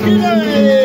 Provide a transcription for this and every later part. ¡Cristina!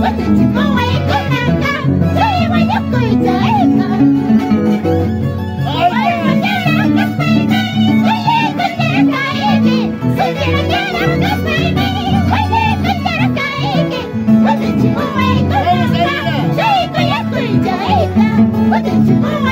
我只去过外国人家，去过外国人家。我只去过外国人家，去过外国人家。我只去过外国人家，去过外国人家。我只去过外国人家，去过外国人家。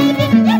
Thank you.